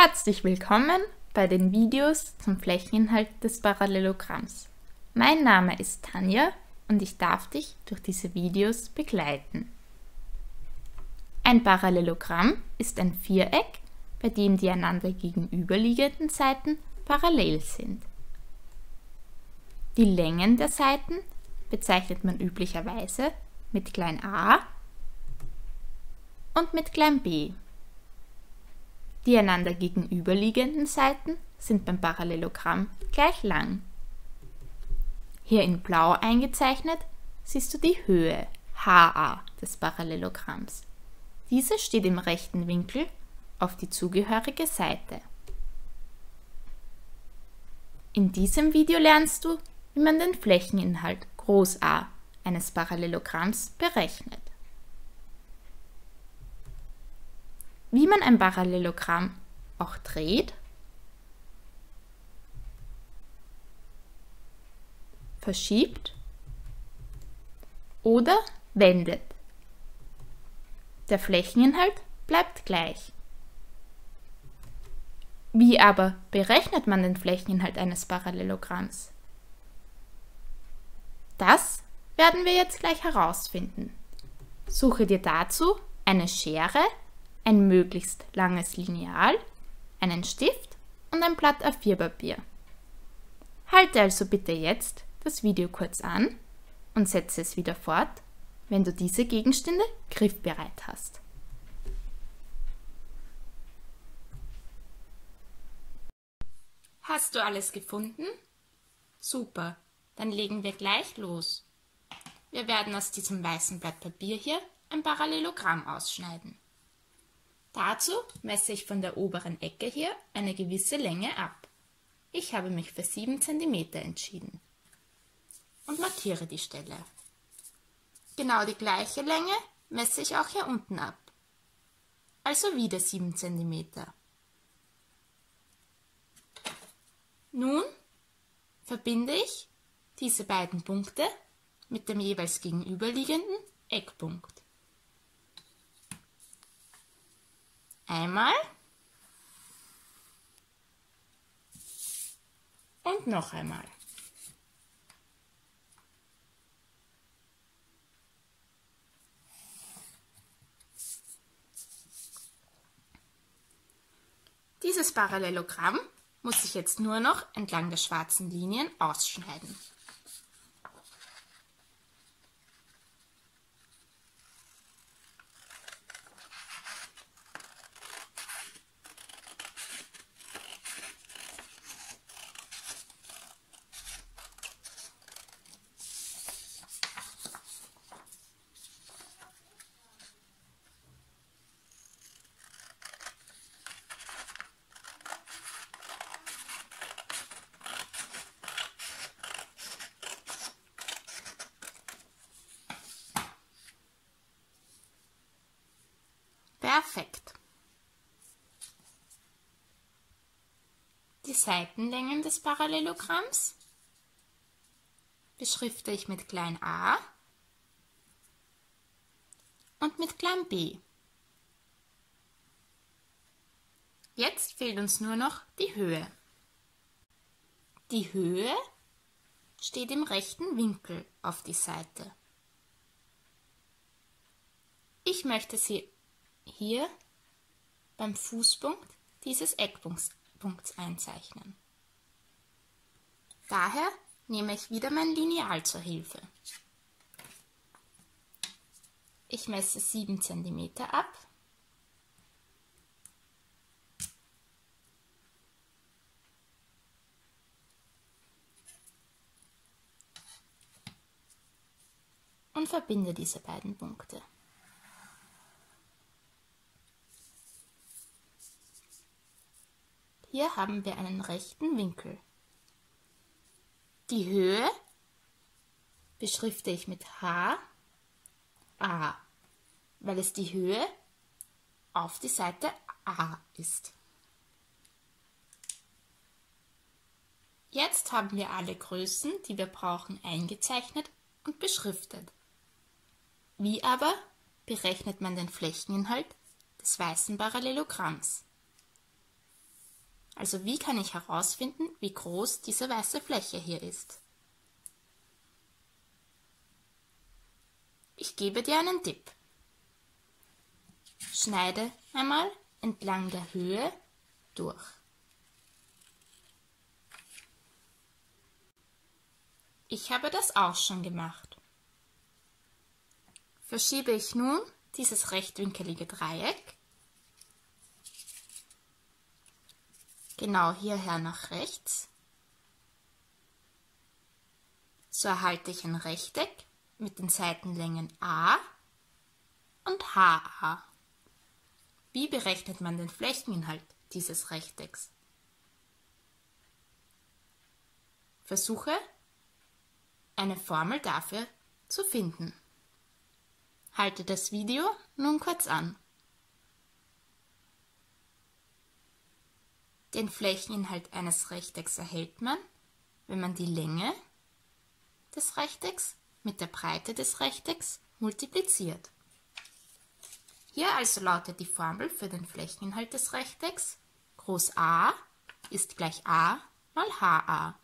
Herzlich willkommen bei den Videos zum Flächeninhalt des Parallelogramms. Mein Name ist Tanja und ich darf dich durch diese Videos begleiten. Ein Parallelogramm ist ein Viereck, bei dem die einander gegenüberliegenden Seiten parallel sind. Die Längen der Seiten bezeichnet man üblicherweise mit klein a und mit klein b. Die einander gegenüberliegenden Seiten sind beim Parallelogramm gleich lang. Hier in blau eingezeichnet siehst du die Höhe HA des Parallelogramms. Diese steht im rechten Winkel auf die zugehörige Seite. In diesem Video lernst du, wie man den Flächeninhalt Groß A eines Parallelogramms berechnet. Wie man ein Parallelogramm auch dreht, verschiebt oder wendet. Der Flächeninhalt bleibt gleich. Wie aber berechnet man den Flächeninhalt eines Parallelogramms? Das werden wir jetzt gleich herausfinden. Suche dir dazu eine Schere ein möglichst langes Lineal, einen Stift und ein Blatt A4-Papier. Halte also bitte jetzt das Video kurz an und setze es wieder fort, wenn du diese Gegenstände griffbereit hast. Hast du alles gefunden? Super, dann legen wir gleich los. Wir werden aus diesem weißen Blatt Papier hier ein Parallelogramm ausschneiden. Dazu messe ich von der oberen Ecke hier eine gewisse Länge ab. Ich habe mich für 7 cm entschieden und markiere die Stelle. Genau die gleiche Länge messe ich auch hier unten ab. Also wieder 7 cm. Nun verbinde ich diese beiden Punkte mit dem jeweils gegenüberliegenden Eckpunkt. Einmal. Und noch einmal. Dieses Parallelogramm muss ich jetzt nur noch entlang der schwarzen Linien ausschneiden. Perfekt. Die Seitenlängen des Parallelogramms beschrifte ich mit klein a und mit klein b. Jetzt fehlt uns nur noch die Höhe. Die Höhe steht im rechten Winkel auf die Seite. Ich möchte sie hier beim Fußpunkt dieses Eckpunkts einzeichnen. Daher nehme ich wieder mein Lineal zur Hilfe. Ich messe 7 cm ab. und verbinde diese beiden Punkte. Hier haben wir einen rechten Winkel. Die Höhe beschrifte ich mit H, A, weil es die Höhe auf die Seite A ist. Jetzt haben wir alle Größen, die wir brauchen, eingezeichnet und beschriftet. Wie aber berechnet man den Flächeninhalt des weißen Parallelogramms? Also wie kann ich herausfinden, wie groß diese weiße Fläche hier ist? Ich gebe dir einen Tipp. Schneide einmal entlang der Höhe durch. Ich habe das auch schon gemacht. Verschiebe ich nun dieses rechtwinkelige Dreieck genau hierher nach rechts. So erhalte ich ein Rechteck mit den Seitenlängen a und HA. Wie berechnet man den Flächeninhalt dieses Rechtecks? Versuche eine Formel dafür zu finden. Halte das Video nun kurz an. Den Flächeninhalt eines Rechtecks erhält man, wenn man die Länge des Rechtecks mit der Breite des Rechtecks multipliziert. Hier also lautet die Formel für den Flächeninhalt des Rechtecks Groß A ist gleich A mal HA.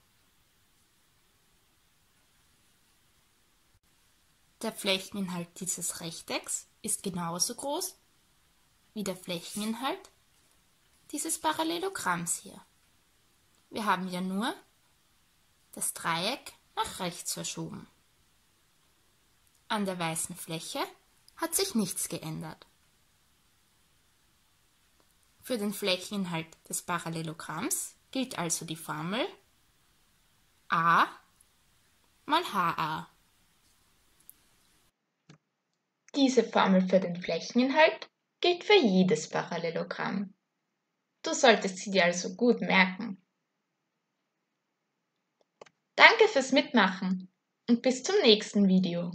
Der Flächeninhalt dieses Rechtecks ist genauso groß wie der Flächeninhalt dieses Parallelogramms hier. Wir haben ja nur das Dreieck nach rechts verschoben. An der weißen Fläche hat sich nichts geändert. Für den Flächeninhalt des Parallelogramms gilt also die Formel a mal ha. Diese Formel für den Flächeninhalt gilt für jedes Parallelogramm. Du solltest sie dir also gut merken. Danke fürs Mitmachen und bis zum nächsten Video.